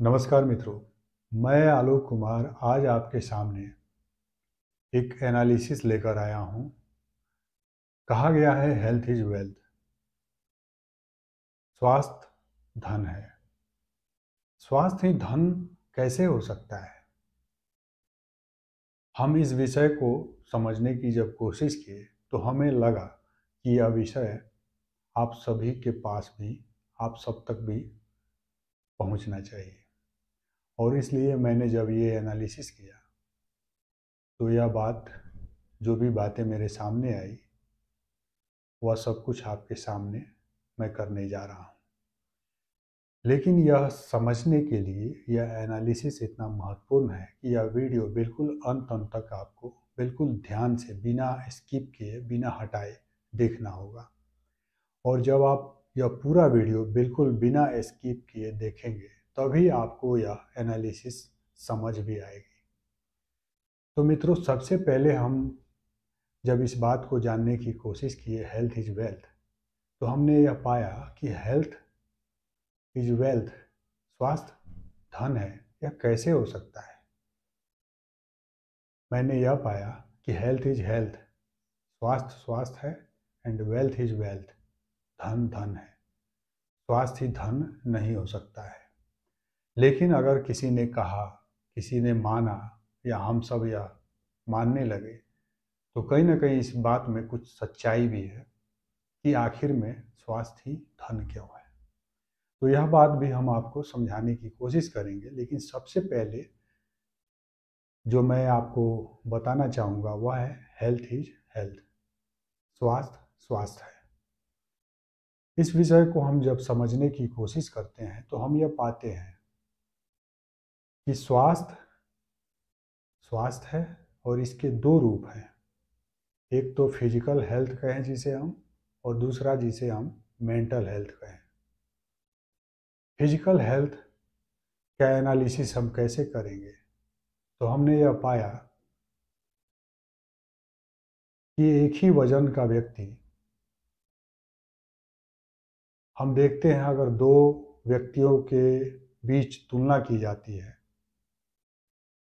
नमस्कार मित्रों, मैं आलोक कुमार आज आपके सामने एक एनालिसिस लेकर आया हूँ। कहा गया है हेल्थ इज़ वेल्थ स्वास्थ्य धन है। स्वास्थ्य ही धन कैसे हो सकता है? हम इस विषय को समझने की जब कोशिश किए तो हमें लगा कि यह विषय आप सभी के पास भी, आप सब तक भी पहुँचना चाहिए। और इसलिए मैंने जब ये एनालिसिस किया तो यह बात, जो भी बातें मेरे सामने आई, वह सब कुछ आपके सामने मैं करने जा रहा हूँ। लेकिन यह समझने के लिए यह एनालिसिस इतना महत्वपूर्ण है कि यह वीडियो बिल्कुल अंत अंत तक आपको बिल्कुल ध्यान से बिना स्किप किए, बिना हटाए देखना होगा। और जब आप यह पूरा वीडियो बिल्कुल बिना स्किप किए देखेंगे तभी आपको यह एनालिसिस समझ भी आएगी। तो मित्रों, सबसे पहले हम जब इस बात को जानने की कोशिश किए हेल्थ इज़ वेल्थ तो हमने यह पाया कि हेल्थ इज़ वेल्थ स्वास्थ्य धन है, यह कैसे हो सकता है? मैंने यह पाया कि हेल्थ इज़ हेल्थ स्वास्थ्य स्वास्थ्य है एंड वेल्थ इज़ वेल्थ धन धन है। स्वास्थ्य ही धन नहीं हो सकता है। लेकिन अगर किसी ने कहा, किसी ने माना या हम सब या मानने लगे तो कहीं ना कहीं इस बात में कुछ सच्चाई भी है कि आखिर में स्वास्थ्य ही धन क्यों है। तो यह बात भी हम आपको समझाने की कोशिश करेंगे, लेकिन सबसे पहले जो मैं आपको बताना चाहूँगा, वह है हेल्थ इज़ हेल्थ स्वास्थ्य स्वास्थ्य है। इस विषय को हम जब समझने की कोशिश करते हैं तो हम यह पाते हैं कि स्वास्थ्य स्वास्थ्य है और इसके दो रूप हैं। एक तो फ़िज़िकल हेल्थ कहें जिसे हम और दूसरा जिसे हम मेंटल हेल्थ कहें। फ़िज़िकल हेल्थ का एनालिसिस हम कैसे करेंगे? तो हमने यह पाया कि एक ही वज़न का व्यक्ति हम देखते हैं अगर दो व्यक्तियों के बीच तुलना की जाती है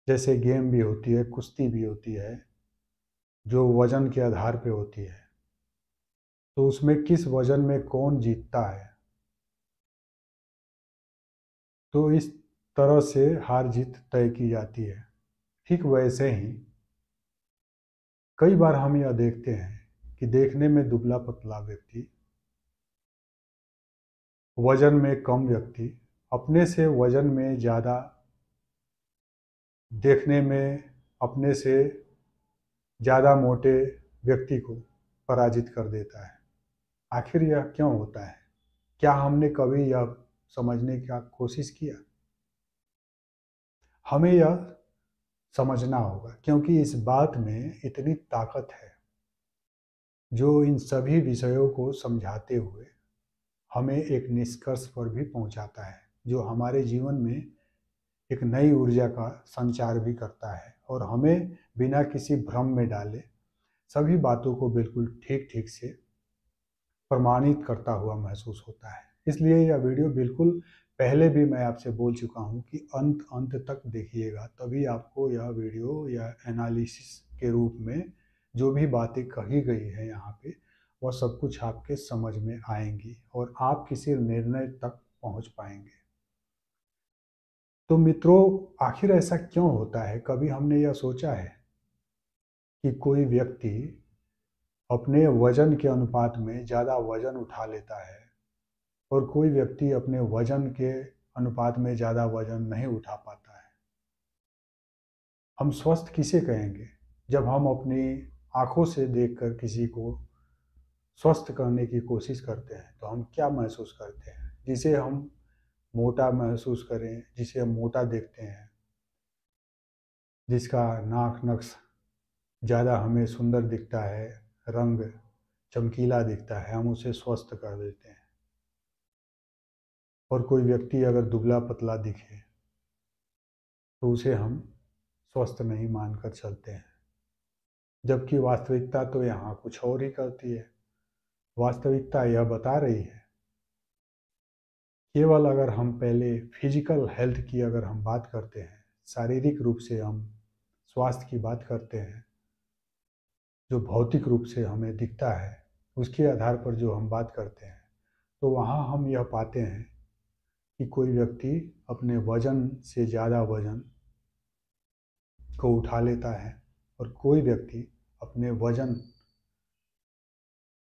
जैसे गेम भी होती है, कुश्ती भी होती है, जो वज़न के आधार पे होती है तो उसमें किस वज़न में कौन जीतता है? तो इस तरह से हार जीत तय की जाती है। ठीक वैसे ही कई बार हम यह देखते हैं कि देखने में दुबला पतला व्यक्ति, वज़न में कम व्यक्ति, अपने से वज़न में ज़्यादा देखने में अपने से ज़्यादा मोटे व्यक्ति को पराजित कर देता है। आखिर यह क्यों होता है? क्या हमने कभी यह समझने का कोशिश किया? हमें यह समझना होगा, क्योंकि इस बात में इतनी ताकत है। जो इन सभी विषयों को समझाते हुए हमें एक निष्कर्ष पर भी पहुंचाता है, जो हमारे जीवन में एक नई ऊर्जा का संचार भी करता है और हमें बिना किसी भ्रम में डाले सभी बातों को बिल्कुल ठीक ठीक से प्रमाणित करता हुआ महसूस होता है। इसलिए यह वीडियो बिल्कुल पहले भी मैं आपसे बोल चुका हूँ कि अंत अंत तक देखिएगा, तभी आपको यह वीडियो या एनालिसिस के रूप में जो भी बातें कही गई है यहाँ पे, वह सब कुछ आपके समझ में आएँगी और आप किसी निर्णय तक पहुँच पाएँगे। तो मित्रों, आखिर ऐसा क्यों होता है? कभी हमने यह सोचा है कि कोई व्यक्ति अपने वज़न के अनुपात में ज़्यादा वज़न उठा लेता है और कोई व्यक्ति अपने वज़न के अनुपात में ज़्यादा वज़न नहीं उठा पाता है? हम स्वस्थ किसे कहेंगे? जब हम अपनी आँखों से देखकर किसी को स्वस्थ करने की कोशिश करते हैं तो हम क्या महसूस करते हैं? जिसे हम मोटा महसूस करें, जिसे हम मोटा देखते हैं, जिसका नाक नक्श ज़्यादा हमें सुंदर दिखता है, रंग चमकीला दिखता है, हम उसे स्वस्थ कर देते हैं। और कोई व्यक्ति अगर दुबला पतला दिखे तो उसे हम स्वस्थ नहीं मानकर चलते हैं। जबकि वास्तविकता तो यहाँ कुछ और ही करती है। वास्तविकता यह बता रही है केवल अगर हम पहले फ़िज़िकल हेल्थ की अगर हम बात करते हैं, शारीरिक रूप से हम स्वास्थ्य की बात करते हैं, जो भौतिक रूप से हमें दिखता है, उसके आधार पर जो हम बात करते हैं तो वहाँ हम यह पाते हैं कि कोई व्यक्ति अपने वज़न से ज़्यादा वज़न को उठा लेता है और कोई व्यक्ति अपने वज़न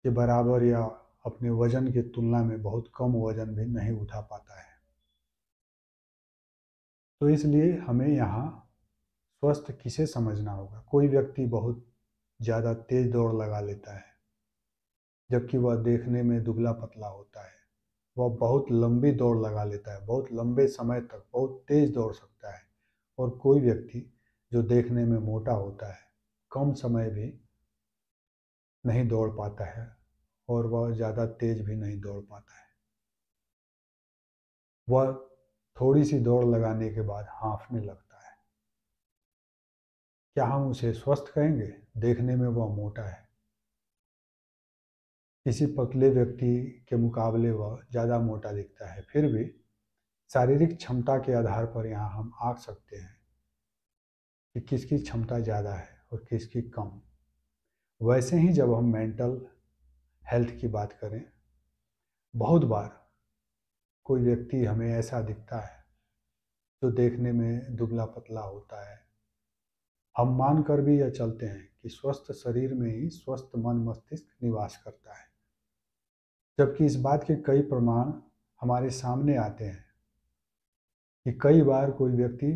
के बराबर या अपने वज़न की तुलना में बहुत कम वज़न भी नहीं उठा पाता है। तो इसलिए हमें यहाँ स्वस्थ किसे समझना होगा? कोई व्यक्ति बहुत ज़्यादा तेज दौड़ लगा लेता है, जबकि वह देखने में दुबला पतला होता है। वह बहुत लंबी दौड़ लगा लेता है, बहुत लंबे समय तक बहुत तेज दौड़ सकता है। और कोई व्यक्ति जो देखने में मोटा होता है, कम समय भी नहीं दौड़ पाता है। और वह ज़्यादा तेज भी नहीं दौड़ पाता है। वह थोड़ी सी दौड़ लगाने के बाद हाँफने लगता है। क्या हम उसे स्वस्थ कहेंगे? देखने में वह मोटा है। किसी पतले व्यक्ति के मुकाबले वह ज़्यादा मोटा दिखता है। फिर भी शारीरिक क्षमता के आधार पर यहाँ हम आंक सकते हैं कि किसकी क्षमता ज़्यादा है और किसकी कम। वैसे ही जब हम मेंटल हेल्थ की बात करें, बहुत बार कोई व्यक्ति हमें ऐसा दिखता है जो देखने में दुबला पतला होता है। हम मान कर भी यह चलते हैं कि स्वस्थ शरीर में ही स्वस्थ मन मस्तिष्क निवास करता है। जबकि इस बात के कई प्रमाण हमारे सामने आते हैं कि कई बार कोई व्यक्ति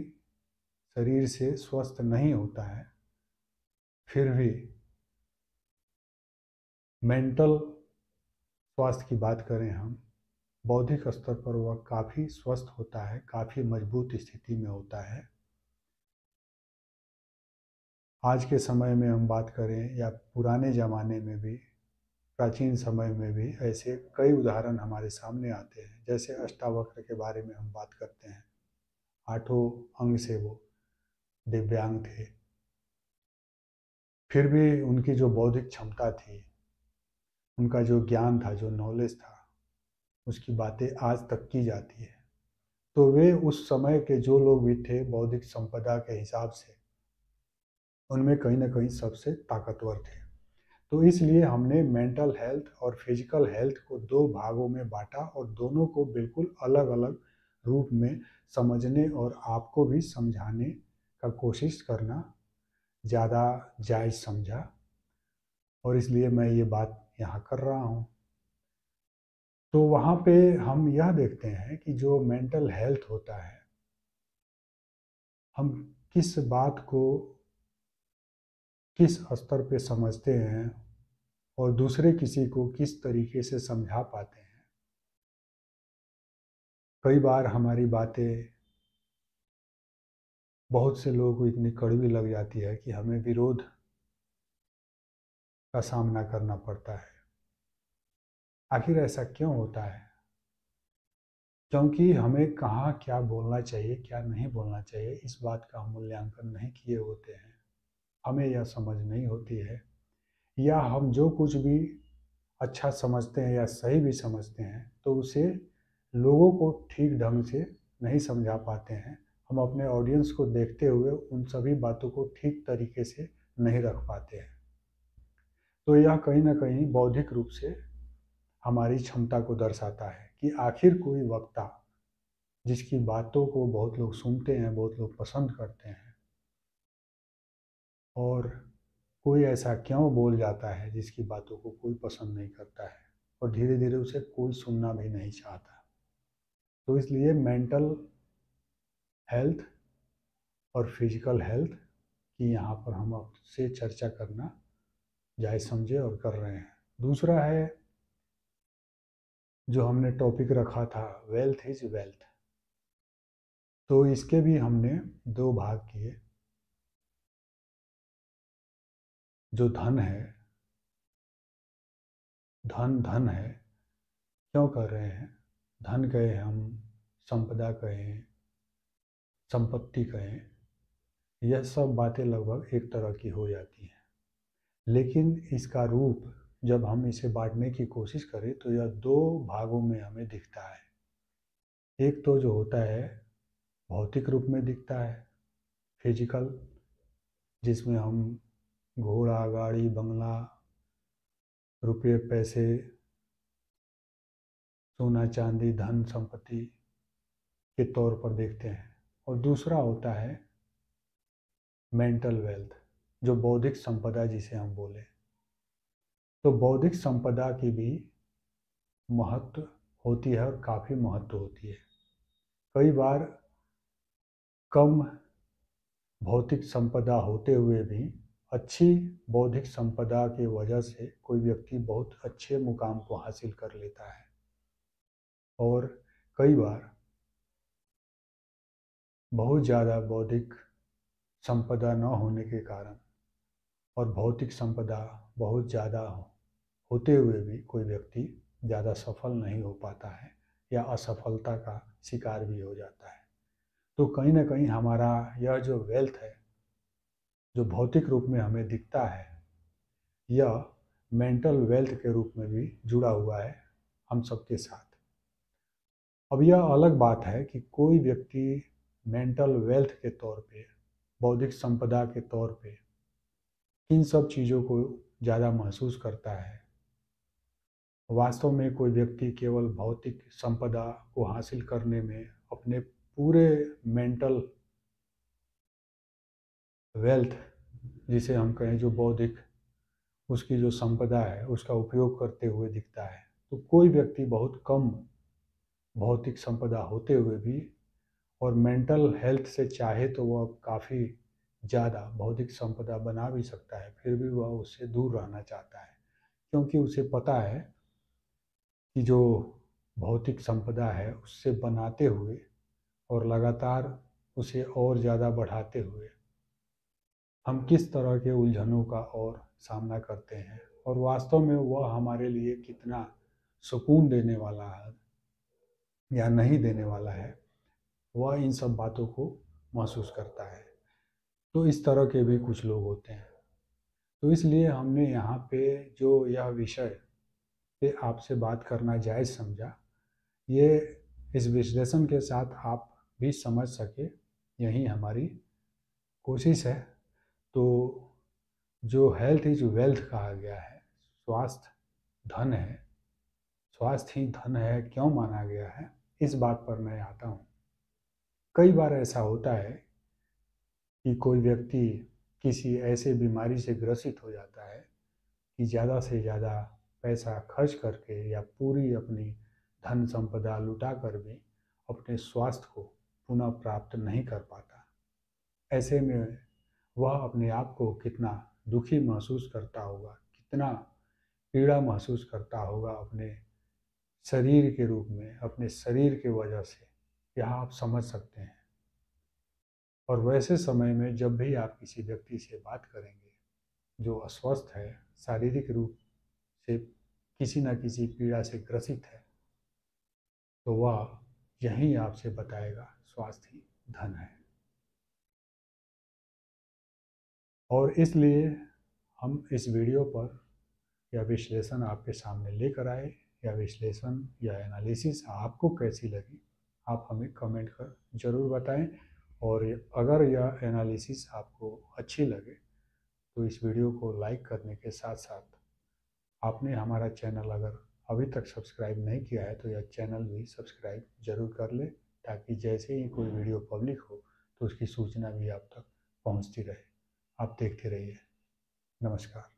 शरीर से स्वस्थ नहीं होता है, फिर भी मेंटल स्वास्थ्य की बात करें हम, बौद्धिक स्तर पर वह काफ़ी स्वस्थ होता है, काफ़ी मज़बूत स्थिति में होता है। आज के समय में हम बात करें या पुराने ज़माने में भी, प्राचीन समय में भी ऐसे कई उदाहरण हमारे सामने आते हैं। जैसे अष्टावक्र के बारे में हम बात करते हैं। आठों अंग से वो दिव्यांग थे। फिर भी उनकी जो बौद्धिक क्षमता थी उनका जो ज्ञान था, जो नॉलेज था, उसकी बातें आज तक की जाती है। तो वे उस समय के जो लोग भी थे, बौद्धिक संपदा के हिसाब से, उनमें कहीं ना कहीं सबसे ताकतवर थे। तो इसलिए हमने मेंटल हेल्थ और फ़िज़िकल हेल्थ को दो भागों में बांटा और दोनों को बिल्कुल अलग अलग रूप में समझने और आपको भी समझाने का कोशिश करना ज़्यादा जायज़ समझा। और इसलिए मैं ये बात यहाँ कर रहा हूँ। तो वहाँ पे हम यह देखते हैं कि जो मेंटल हेल्थ होता है, हम किस बात को किस स्तर पे समझते हैं और दूसरे किसी को किस तरीके से समझा पाते हैं। कई बार हमारी बातें, बहुत से लोगों को इतनी कड़वी लग जाती है कि हमें विरोध का सामना करना पड़ता है। आखिर ऐसा क्यों होता है? क्योंकि हमें कहाँ क्या बोलना चाहिए, क्या नहीं बोलना चाहिए, इस बात का हम मूल्यांकन नहीं किए होते हैं। हमें यह समझ नहीं होती है। या हम जो कुछ भी अच्छा समझते हैं या सही भी समझते हैं तो उसे लोगों को ठीक ढंग से नहीं समझा पाते हैं। हम अपने ऑडियंस को देखते हुए उन सभी बातों को ठीक तरीके से नहीं रख पाते हैं। तो यह कहीं ना कहीं बौद्धिक रूप से हमारी क्षमता को दर्शाता है कि आखिर कोई वक्ता जिसकी बातों को बहुत लोग सुनते हैं, बहुत लोग पसंद करते हैं और कोई ऐसा क्यों बोल जाता है जिसकी बातों को कोई पसंद नहीं करता है और धीरे धीरे उसे कोई सुनना भी नहीं चाहता। तो इसलिए मेंटल हेल्थ और फ़िज़िकल हेल्थ की यहाँ पर हम आपसे चर्चा करना जायज़ समझे और कर रहे हैं। दूसरा है, जो हमने टॉपिक रखा था वेल्थ इज़ वेल्थ तो इसके भी हमने दो भाग किए। जो धन है, धन धन है, क्यों कर रहे हैं? धन कहे हम, संपदा कहें, संपत्ति कहें, यह सब बातें लगभग एक तरह की हो जाती हैं। लेकिन इसका रूप जब हम इसे बांटने की कोशिश करें तो यह दो भागों में हमें दिखता है। एक तो जो होता है, भौतिक रूप में दिखता है फ़िज़िकल जिसमें हम घोड़ा, गाड़ी, बंगला, रुपये, पैसे, सोना, चांदी, धन, संपत्ति के तौर पर देखते हैं। और दूसरा होता है मेंटल वेल्थ जो बौद्धिक संपदा जिसे हम बोले। तो बौद्धिक संपदा की भी महत्व होती है और काफ़ी महत्व होती है। कई बार कम भौतिक संपदा होते हुए भी अच्छी बौद्धिक संपदा की वजह से कोई व्यक्ति बहुत अच्छे मुकाम को हासिल कर लेता है। और कई बार बहुत ज़्यादा बौद्धिक संपदा न होने के कारण और भौतिक संपदा बहुत ज़्यादा होते हुए भी कोई व्यक्ति ज़्यादा सफल नहीं हो पाता है या असफलता का शिकार भी हो जाता है। तो कहीं ना कहीं हमारा यह जो वेल्थ है, जो भौतिक रूप में हमें दिखता है, यह मेंटल वेल्थ के रूप में भी जुड़ा हुआ है हम सबके साथ। अब यह अलग बात है कि कोई व्यक्ति मेंटल वेल्थ के तौर पे, बौद्धिक संपदा के तौर पे इन सब चीज़ों को ज़्यादा महसूस करता है। वास्तव में कोई व्यक्ति केवल भौतिक संपदा को हासिल करने में अपने पूरे मेंटल वेल्थ, जिसे हम कहें जो बौद्धिक, उसकी जो संपदा है, उसका उपयोग करते हुए दिखता है। तो कोई व्यक्ति बहुत कम भौतिक संपदा होते हुए भी और मेंटल हेल्थ से चाहे तो वह काफ़ी ज़्यादा बौद्धिक संपदा बना भी सकता है, फिर भी वह उससे दूर रहना चाहता है। क्योंकि उसे पता है कि जो भौतिक संपदा है, उससे बनाते हुए और लगातार उसे और ज़्यादा बढ़ाते हुए हम किस तरह के उलझनों का और सामना करते हैं और वास्तव में वह हमारे लिए कितना सुकून देने वाला है या नहीं देने वाला है, वह इन सब बातों को महसूस करता है। तो इस तरह के भी कुछ लोग होते हैं। तो इसलिए हमने यहाँ पे जो यह विषय पे आपसे बात करना जायज़ समझा, ये इस विश्लेषण के साथ आप भी समझ सके, यही हमारी कोशिश है। तो जो हेल्थ इज़ वेल्थ कहा गया है, स्वास्थ्य धन है, स्वास्थ्य ही धन है, क्यों माना गया है, इस बात पर मैं आता हूँ। कई बार ऐसा होता है कि कोई व्यक्ति किसी ऐसे बीमारी से ग्रसित हो जाता है कि ज़्यादा से ज़्यादा पैसा खर्च करके या पूरी अपनी धन संपदा लुटा कर भी अपने स्वास्थ्य को पुनः प्राप्त नहीं कर पाता। ऐसे में वह अपने आप को कितना दुखी महसूस करता होगा, कितना पीड़ा महसूस करता होगा अपने शरीर के रूप में, अपने शरीर के वजह से, यह आप समझ सकते हैं। और वैसे समय में जब भी आप किसी व्यक्ति से बात करेंगे, जो अस्वस्थ है, शारीरिक रूप से किसी न किसी पीड़ा से ग्रसित है तो वह यही आपसे बताएगा, स्वास्थ्य धन है। और इसलिए हम इस वीडियो पर यह विश्लेषण आपके सामने लेकर आए, या विश्लेषण या एनालिसिस आपको कैसी लगी, आप हमें कमेंट कर ज़रूर बताएँ। और अगर यह एनालिसिस आपको अच्छी लगे तो इस वीडियो को लाइक करने के साथ साथ आपने हमारा चैनल अगर अभी तक सब्सक्राइब नहीं किया है तो यह चैनल भी सब्सक्राइब ज़रूर कर ले, ताकि जैसे ही कोई वीडियो पब्लिक हो तो उसकी सूचना भी आप तक पहुँचती रहे। आप देखते रहिए। नमस्कार।